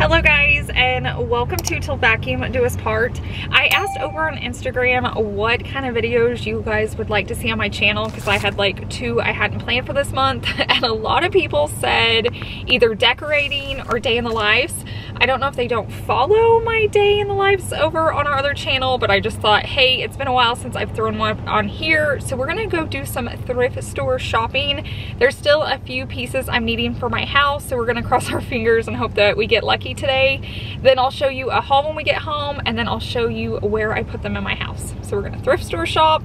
Hello guys and welcome to Til Vacuum Do Us Part. I asked over on Instagram what kind of videos you guys would like to see on my channel because I had like two I hadn't planned for this month and a lot of people said either decorating or day in the lives. I don't know if they don't follow my day in the lives over on our other channel but I just thought hey it's been a while since I've thrown one on here so we're gonna go do some thrift store shopping. There's still a few pieces I'm needing for my house so we're gonna cross our fingers and hope that we get lucky today. Then I'll show you a haul when we get home and then I'll show you where I put them in my house. So we're gonna thrift store shop,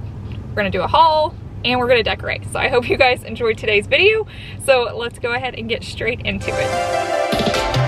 we're gonna do a haul, and we're gonna decorate. So I hope you guys enjoyed today's video. So let's go ahead and get straight into it.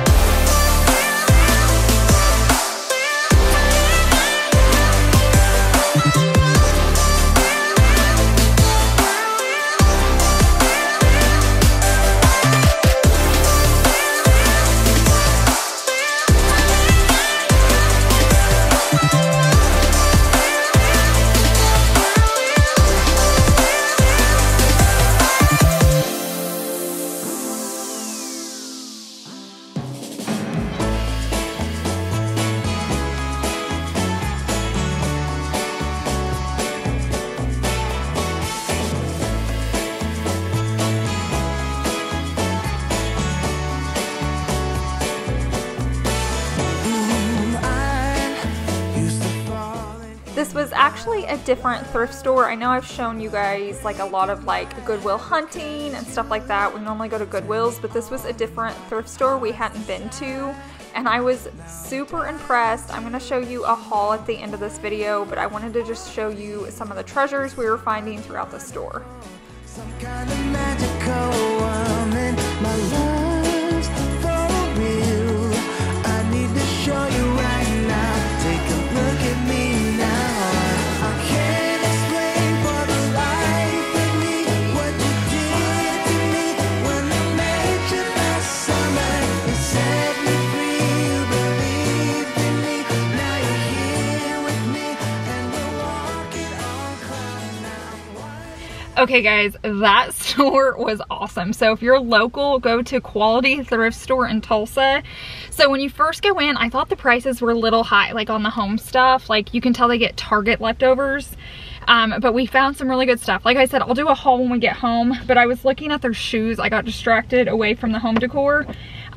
A different thrift store. I know I've shown you guys like a lot of like Goodwill hunting and stuff like that. We normally go to Goodwill's, but this was a different thrift store we hadn't been to and I was super impressed. I'm gonna show you a haul at the end of this video, but I wanted to just show you some of the treasures we were finding throughout the store. Okay guys, that store was awesome. So if you're local, go to Quality Thrift Store in Tulsa. So when you first go in, I thought the prices were a little high, like on the home stuff. Like you can tell they get Target leftovers. Um, but we found some really good stuff. Like I said, I'll do a haul when we get home, but I was looking at their shoes. I got distracted away from the home decor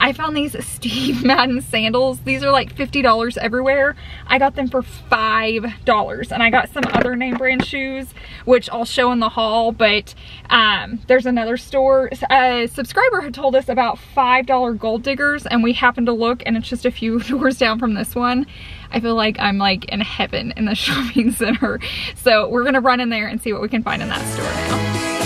I found these Steve Madden sandals. These are like $50 everywhere. I got them for $5 and I got some other name brand shoes, which I'll show in the haul, but um, there's another store. A subscriber had told us about $5 gold diggers and we happened to look and it's just a few doors down from this one. I feel like I'm like in heaven in the shopping center. So we're gonna run in there and see what we can find in that store now.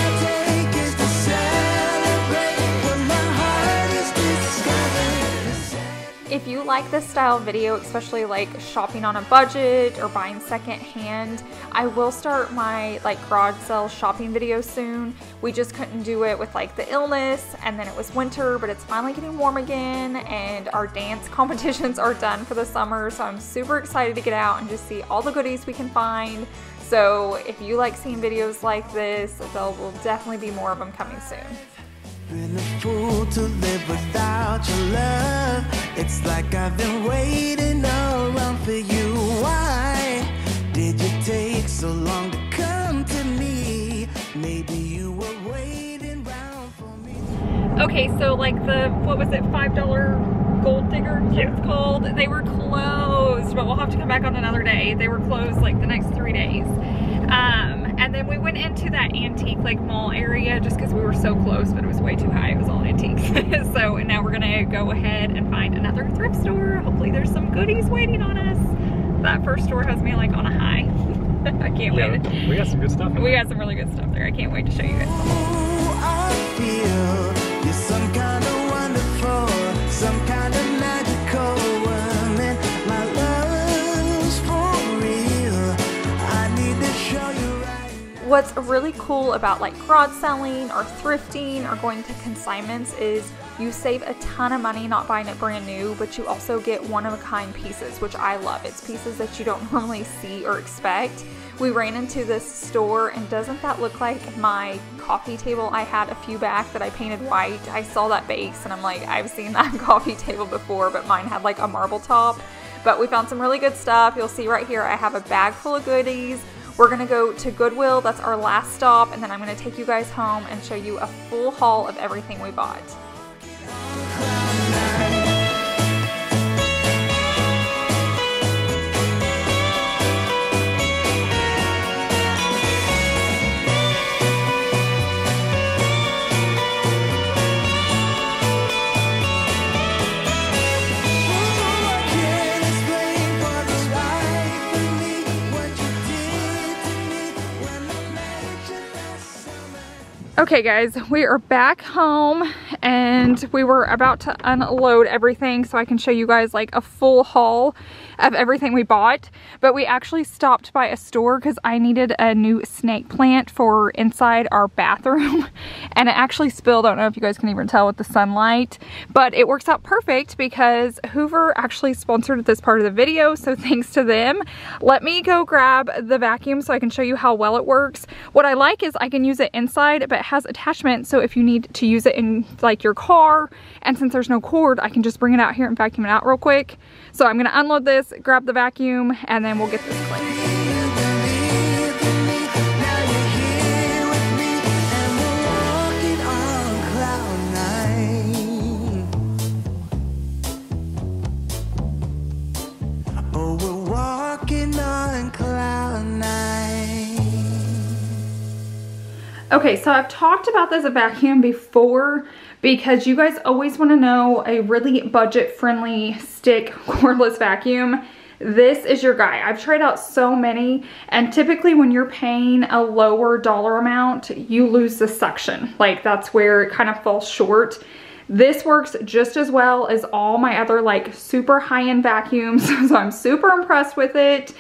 Like this style video, especially like shopping on a budget or buying secondhand, I will start my like garage sale shopping video soon. We just couldn't do it with like the illness and then it was winter, but it's finally getting warm again and our dance competitions are done for the summer. So I'm super excited to get out and just see all the goodies we can find. So if you like seeing videos like this, there will definitely be more of them coming soon. Been a fool to live without your love. It's like I've been waiting around for you. Why did you take so long to come to me? Maybe you were waiting around for me. Okay, so like the, what was it, $5 gold digger? Yeah. It's called. They were closed, but we'll have to come back on another day. They were closed like the next three days. Um, and then we went into that antique like mall area just because we were so close, but it was way too high. It was all antiques. so now we're gonna go ahead and find another thrift store. Hopefully there's some goodies waiting on us. That first store has me like on a high. I can't yeah, wait. We got some good stuff. We got some really good stuff there. I can't wait to show you guys. What's really cool about like garage selling or thrifting or going to consignments is You save a ton of money not buying it brand new, but you also get one of a kind pieces, which I love. It's pieces that you don't normally see or expect. We ran into this store and doesn't that look like my coffee table I had a few back that I painted white? I saw that base and I'm like, I've seen that coffee table before, but mine had like a marble top. But we found some really good stuff. You'll see right here, I have a bag full of goodies. We're gonna go to Goodwill, that's our last stop, and then I'm gonna take you guys home and show you a full haul of everything we bought. Okay guys, we are back home and we were about to unload everything so I can show you guys like a full haul of everything we bought. But we actually stopped by a store because I needed a new snake plant for inside our bathroom. and it actually spilled, I don't know if you guys can even tell with the sunlight. But it works out perfect because Hoover actually sponsored this part of the video. So thanks to them. Let me go grab the vacuum so I can show you how well it works. What I like is I can use it inside but has attachment so if you need to use it in like your car and since there's no cord I can just bring it out here and vacuum it out real quick. So I'm gonna unload this, grab the vacuum, and then we'll get this clean. Okay, so I've talked about this a vacuum before because you guys always want to know a really budget-friendly stick cordless vacuum. This is your guy. I've tried out so many and typically when you're paying a lower dollar amount, you lose the suction. Like that's where it kind of falls short. This works just as well as all my other like super high-end vacuums. so I'm super impressed with it.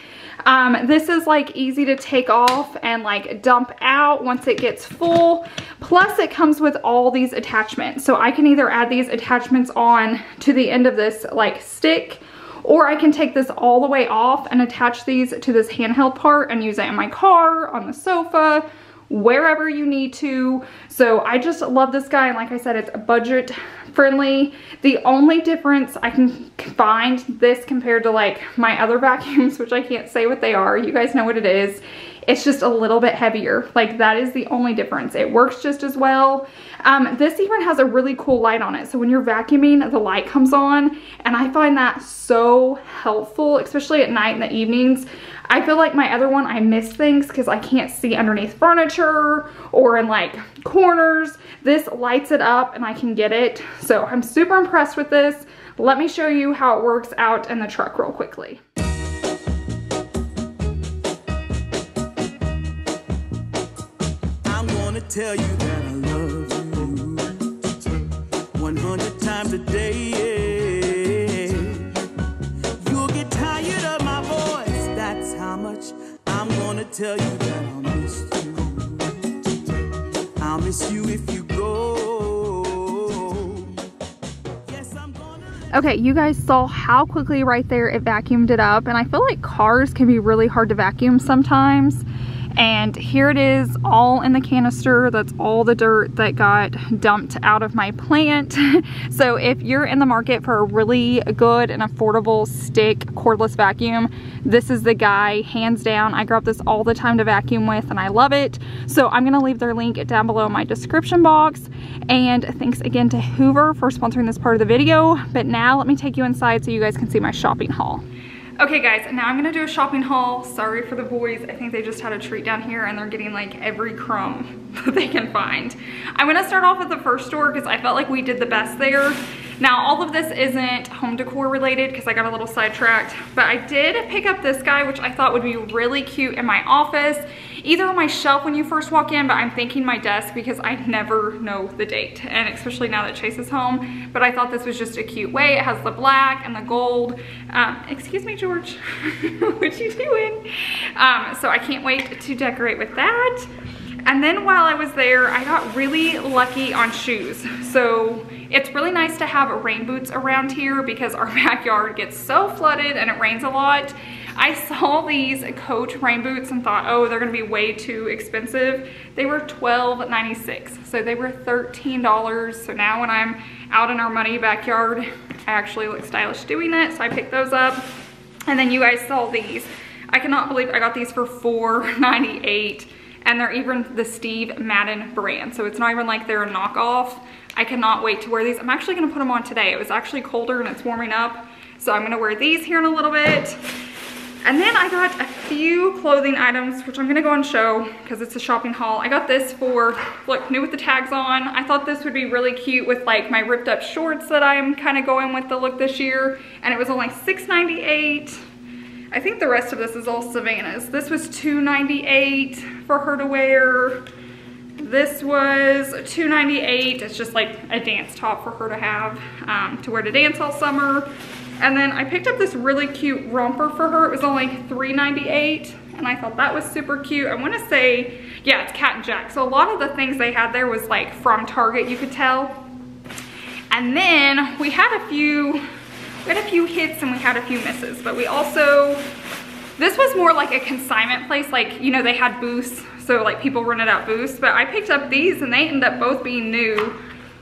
Um, this is like easy to take off and like dump out once it gets full. Plus it comes with all these attachments. So I can either add these attachments on to the end of this like stick or I can take this all the way off and attach these to this handheld part and use it in my car, on the sofa, wherever you need to. So I just love this guy. And like I said, it's budget friendly. The only difference I can find this compared to like my other vacuums, which I can't say what they are. You guys know what it is. It's just a little bit heavier. Like that is the only difference. It works just as well. Um, this even has a really cool light on it. So when you're vacuuming, the light comes on and I find that so helpful, especially at night in the evenings. I feel like my other one, I miss things because I can't see underneath furniture or in like corners. This lights it up and I can get it. So I'm super impressed with this. Let me show you how it works out in the truck real quickly. Tell you tell you that I'll miss you. I'll miss you if you go. Okay, you guys saw how quickly right there it vacuumed it up and I feel like cars can be really hard to vacuum sometimes and here it is all in the canister. That's all the dirt that got dumped out of my plant. So if you're in the market for a really good and affordable stick cordless vacuum this is the guy hands down. I grab this all the time to vacuum with and I love it. So I'm gonna leave their link down below in my description box. And thanks again to Hoover for sponsoring this part of the video. But now let me take you inside so you guys can see my shopping haul Okay guys, now I'm gonna do a shopping haul. Sorry for the boys. I think they just had a treat down here and they're getting like every crumb that they can find. I'm gonna start off with the first store because I felt like we did the best there. Now all of this isn't home decor related because I got a little sidetracked, but I did pick up this guy which I thought would be really cute in my office either on my shelf when you first walk in, but I'm thinking my desk because I never know the date, and especially now that Chase is home. But I thought this was just a cute way. It has the black and the gold. Um, excuse me, George. what you doing? Um, so I can't wait to decorate with that. And then while I was there, I got really lucky on shoes. So it's really nice to have rain boots around here because our backyard gets so flooded and it rains a lot. I saw these Coach rain boots and thought, oh, they're gonna be way too expensive. They were $12.96, so they were $13. So now when I'm out in our money backyard, I actually look stylish doing it, so I picked those up. And then you guys saw these. I cannot believe I got these for $4.98 and they're even the Steve Madden brand. So it's not even like they're a knockoff. I cannot wait to wear these. I'm actually gonna put them on today. It was actually colder and it's warming up. So I'm gonna wear these here in a little bit. And then I got a few clothing items, which I'm gonna go and show because it's a shopping haul. I got this for, look, new with the tags on. I thought this would be really cute with like my ripped up shorts that I'm kind of going with the look this year. And it was only $6.98. I think the rest of this is all Savannah's. This was $2.98 for her to wear. This was $2.98. It's just like a dance top for her to have um, to wear to dance all summer. And then I picked up this really cute romper for her. It was only $3.98 and I thought that was super cute. I wanna say, yeah, it's Cat and Jack. So a lot of the things they had there was like from Target, you could tell. And then we had a few, we had a few hits and we had a few misses, but we also, this was more like a consignment place. Like, you know, they had booths, so like people rented out booths, but I picked up these and they ended up both being new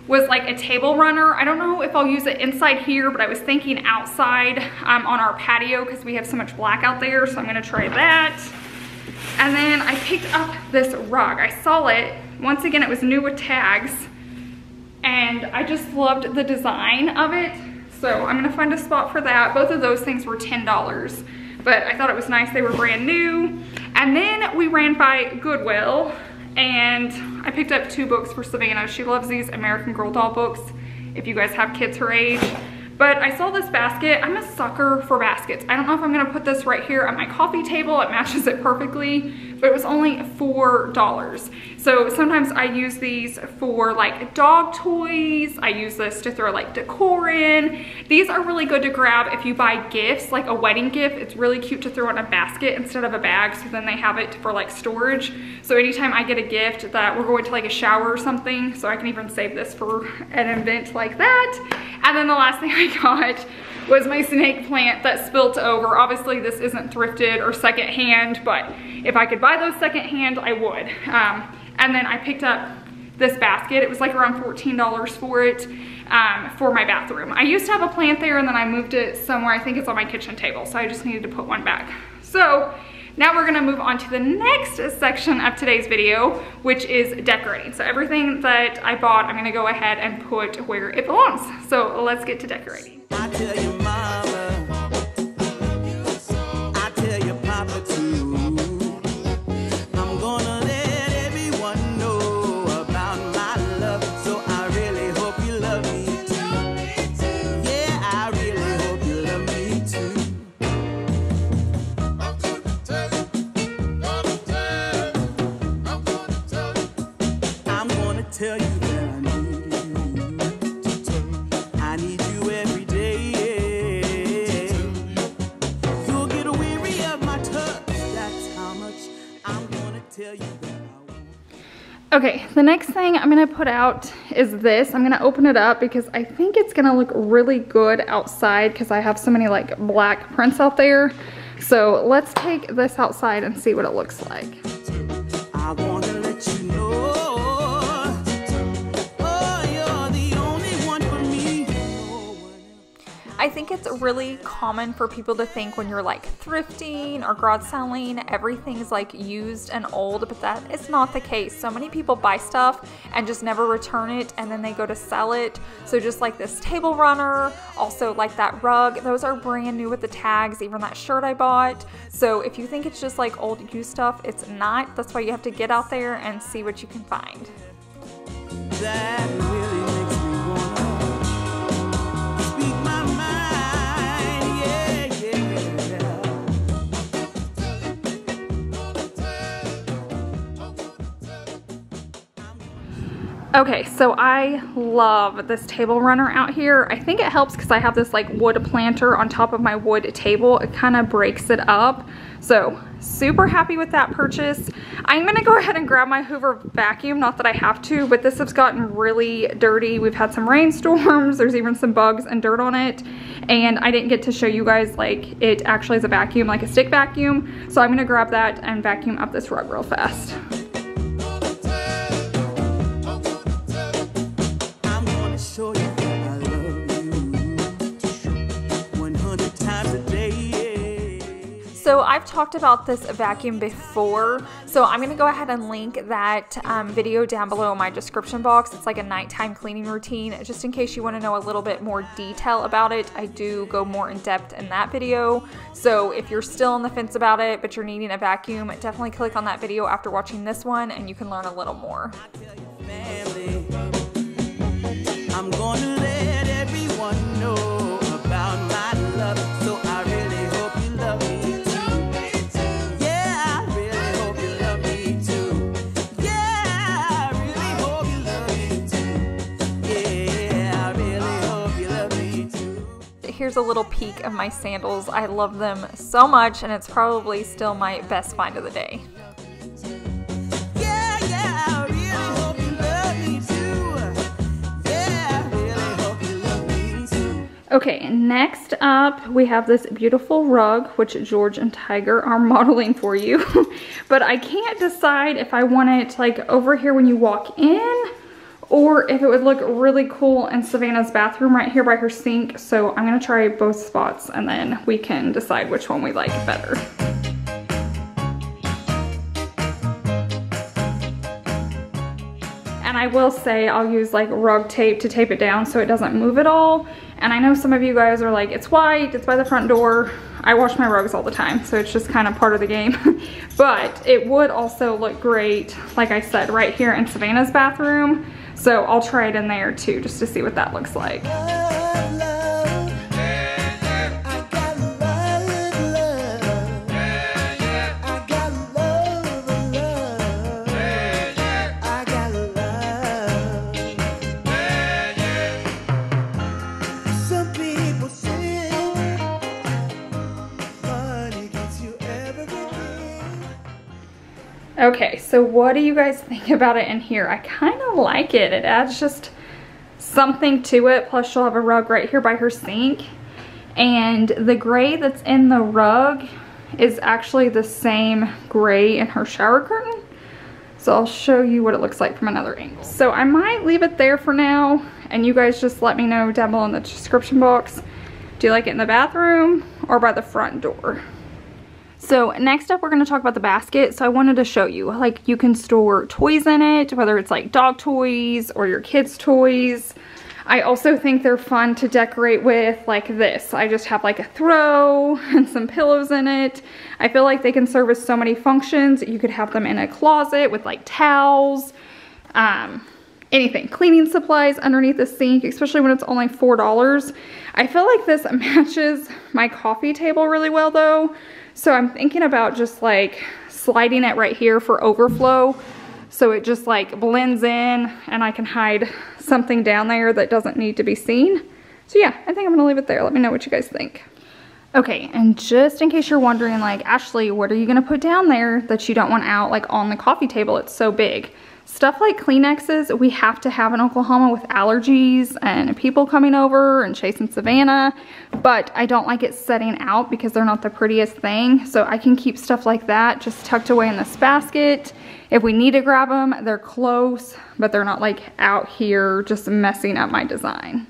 was like a table runner. I don't know if I'll use it inside here, but I was thinking outside um, on our patio because we have so much black out there, so I'm gonna try that. And then I picked up this rug. I saw it, once again, it was new with tags, and I just loved the design of it. So I'm gonna find a spot for that. Both of those things were $10, but I thought it was nice. They were brand new. And then we ran by Goodwill and I picked up two books for Savannah. She loves these American Girl doll books if you guys have kids her age. But I saw this basket. I'm a sucker for baskets. I don't know if I'm gonna put this right here at my coffee table. It matches it perfectly, but it was only $4. So sometimes I use these for like dog toys. I use this to throw like decor in. These are really good to grab if you buy gifts, like a wedding gift. It's really cute to throw in a basket instead of a bag. So then they have it for like storage. So anytime I get a gift that we're going to like a shower or something, so I can even save this for an event like that. And then the last thing I got was my snake plant that spilt over. Obviously this isn't thrifted or secondhand, but if I could buy those secondhand, I would. Um, and then I picked up this basket. It was like around $14 for it um, for my bathroom. I used to have a plant there and then I moved it somewhere. I think it's on my kitchen table. So I just needed to put one back. So now we're gonna move on to the next section of today's video, which is decorating. So everything that I bought, I'm gonna go ahead and put where it belongs. So let's get to decorating. The next thing I'm gonna put out is this. I'm gonna open it up because I think it's gonna look really good outside because I have so many like black prints out there. So let's take this outside and see what it looks like. I think it's really common for people to think when you're like thrifting or garage selling, everything's like used and old, but that is not the case. So many people buy stuff and just never return it and then they go to sell it. So just like this table runner, also like that rug, those are brand new with the tags, even that shirt I bought. So if you think it's just like old used stuff, it's not. That's why you have to get out there and see what you can find. Okay, so I love this table runner out here. I think it helps because I have this like wood planter on top of my wood table. It kind of breaks it up. So super happy with that purchase. I'm gonna go ahead and grab my Hoover vacuum, not that I have to, but this has gotten really dirty. We've had some rainstorms, there's even some bugs and dirt on it, and I didn't get to show you guys like it actually is a vacuum, like a stick vacuum. So I'm gonna grab that and vacuum up this rug real fast. So I've talked about this vacuum before, so I'm gonna go ahead and link that um, video down below in my description box. It's like a nighttime cleaning routine, just in case you wanna know a little bit more detail about it. I do go more in depth in that video. So if you're still on the fence about it, but you're needing a vacuum, definitely click on that video after watching this one and you can learn a little more. Here's a little peek of my sandals. I love them so much and it's probably still my best find of the day. Okay, next up we have this beautiful rug, which George and Tiger are modeling for you. but I can't decide if I want it like over here when you walk in or if it would look really cool in Savannah's bathroom right here by her sink. So I'm gonna try both spots and then we can decide which one we like better. And I will say I'll use like rug tape to tape it down so it doesn't move at all. And I know some of you guys are like, it's white, it's by the front door. I wash my rugs all the time, so it's just kind of part of the game. but it would also look great, like I said, right here in Savannah's bathroom. So I'll try it in there too, just to see what that looks like. Okay, so what do you guys think about it in here? I kind like it. It adds just something to it. Plus she'll have a rug right here by her sink. And the gray that's in the rug is actually the same gray in her shower curtain. So I'll show you what it looks like from another angle. So I might leave it there for now. And you guys just let me know down below in the description box. Do you like it in the bathroom or by the front door? So next up, we're gonna talk about the basket. So I wanted to show you, like you can store toys in it, whether it's like dog toys or your kids' toys. I also think they're fun to decorate with like this. I just have like a throw and some pillows in it. I feel like they can service so many functions. You could have them in a closet with like towels, um, anything. Cleaning supplies underneath the sink, especially when it's only $4. I feel like this matches my coffee table really well though. So I'm thinking about just like sliding it right here for overflow. So it just like blends in and I can hide something down there that doesn't need to be seen. So yeah, I think I'm gonna leave it there. Let me know what you guys think. Okay, and just in case you're wondering like, Ashley, what are you gonna put down there that you don't want out like on the coffee table? It's so big. Stuff like Kleenexes, we have to have in Oklahoma with allergies and people coming over and chasing Savannah, but I don't like it setting out because they're not the prettiest thing. So I can keep stuff like that just tucked away in this basket. If we need to grab them, they're close, but they're not like out here just messing up my design.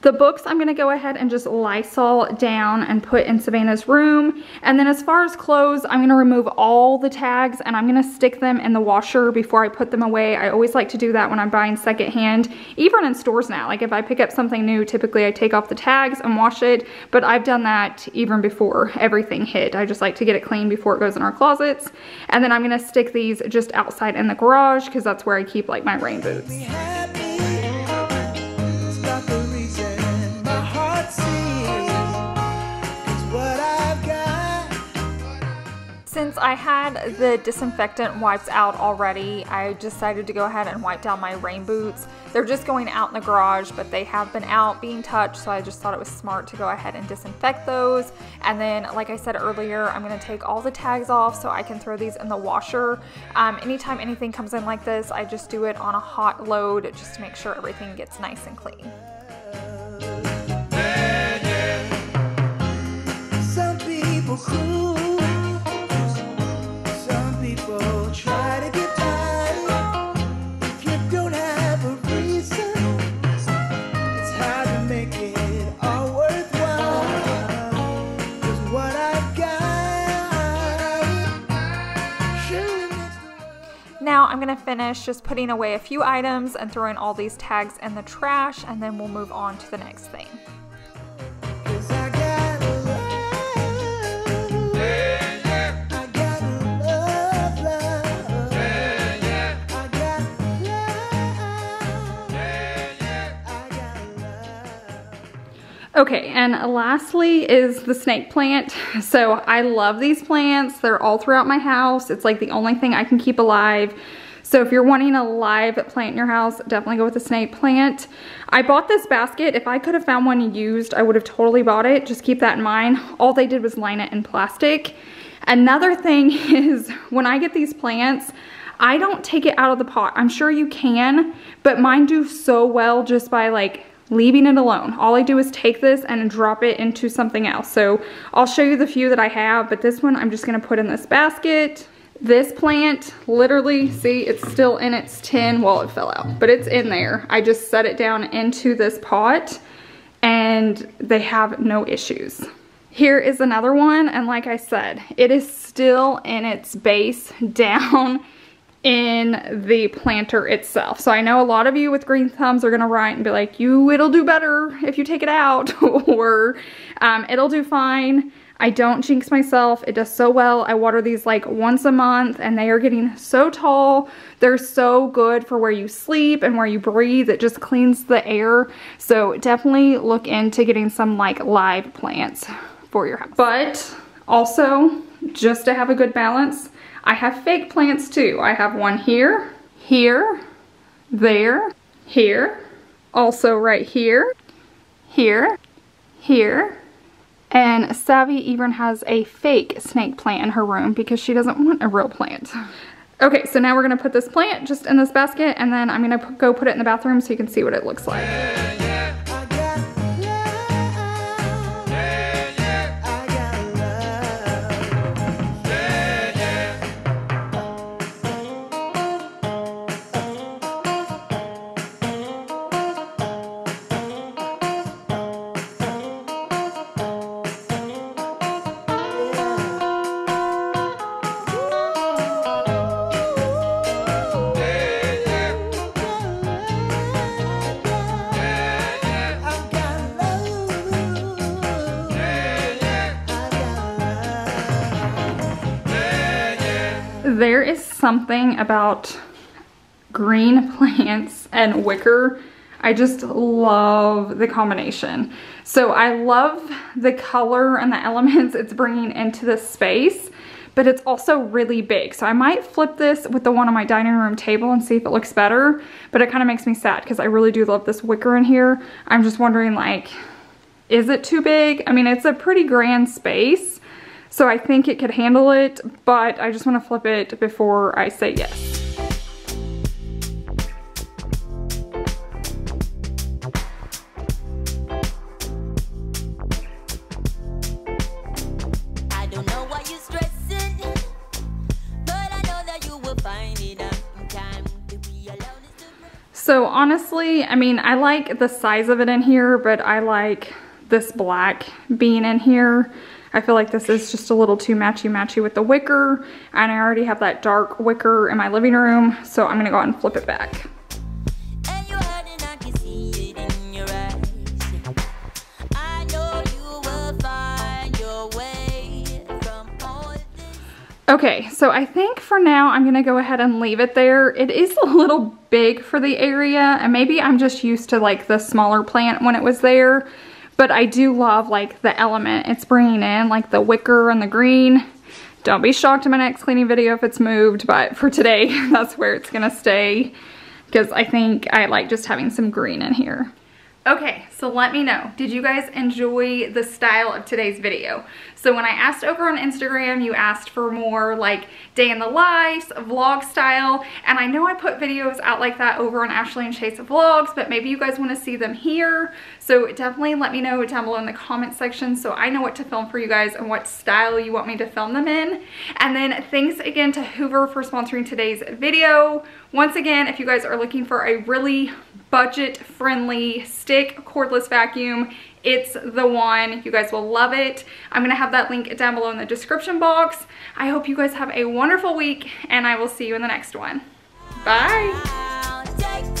The books I'm gonna go ahead and just Lysol down and put in Savannah's room. And then as far as clothes, I'm gonna remove all the tags and I'm gonna stick them in the washer before I put them away. I always like to do that when I'm buying secondhand, even in stores now. Like if I pick up something new, typically I take off the tags and wash it, but I've done that even before everything hit. I just like to get it clean before it goes in our closets. And then I'm gonna stick these just outside in the garage because that's where I keep like my rain boots. Since I had the disinfectant wipes out already, I decided to go ahead and wipe down my rain boots. They're just going out in the garage, but they have been out being touched, so I just thought it was smart to go ahead and disinfect those. And then, like I said earlier, I'm gonna take all the tags off so I can throw these in the washer. Um, anytime anything comes in like this, I just do it on a hot load just to make sure everything gets nice and clean. Some people Now I'm gonna finish just putting away a few items and throwing all these tags in the trash and then we'll move on to the next thing. Okay, and lastly is the snake plant. So I love these plants. They're all throughout my house. It's like the only thing I can keep alive. So if you're wanting a live plant in your house, definitely go with the snake plant. I bought this basket. If I could have found one used, I would have totally bought it. Just keep that in mind. All they did was line it in plastic. Another thing is when I get these plants, I don't take it out of the pot. I'm sure you can, but mine do so well just by like leaving it alone. All I do is take this and drop it into something else. So I'll show you the few that I have, but this one I'm just gonna put in this basket. This plant, literally, see, it's still in its tin. Well, it fell out, but it's in there. I just set it down into this pot and they have no issues. Here is another one, and like I said, it is still in its base down in the planter itself. So I know a lot of you with green thumbs are gonna write and be like, you, it'll do better if you take it out, or um, it'll do fine. I don't jinx myself. It does so well. I water these like once a month and they are getting so tall. They're so good for where you sleep and where you breathe. It just cleans the air. So definitely look into getting some like live plants for your house. But also, just to have a good balance, I have fake plants too. I have one here, here, there, here, also right here, here, here, and Savvy even has a fake snake plant in her room because she doesn't want a real plant. Okay, so now we're gonna put this plant just in this basket and then I'm gonna go put it in the bathroom so you can see what it looks like. There is something about green plants and wicker. I just love the combination. So I love the color and the elements it's bringing into this space, but it's also really big. So I might flip this with the one on my dining room table and see if it looks better, but it kind of makes me sad because I really do love this wicker in here. I'm just wondering like, is it too big? I mean, it's a pretty grand space, so I think it could handle it, but I just want to flip it before I say yes. I don't know why you're stressing, but I know that you will find it out in time to be alone is to So honestly, I mean, I like the size of it in here, but I like this black being in here. I feel like this is just a little too matchy-matchy with the wicker, and I already have that dark wicker in my living room, so I'm gonna go ahead and flip it back. And you heard and I can see it in your eyes. I know you will find your way from all this. Okay, so I think for now I'm gonna go ahead and leave it there. It is a little big for the area and maybe I'm just used to like the smaller plant when it was there, but I do love like the element it's bringing in, like the wicker and the green. Don't be shocked in my next cleaning video if it's moved, but for today, that's where it's gonna stay because I think I like just having some green in here. Okay, so let me know. Did you guys enjoy the style of today's video? So when I asked over on Instagram, you asked for more like day in the life, vlog style, and I know I put videos out like that over on Ashley and Chase vlogs, but maybe you guys wanna see them here. So definitely let me know down below in the comment section so I know what to film for you guys and what style you want me to film them in. And then thanks again to Hoover for sponsoring today's video. Once again, if you guys are looking for a really budget friendly stick cordless vacuum. It's the one. You guys will love it. I'm gonna have that link down below in the description box. I hope you guys have a wonderful week and i will see you in the next one. Bye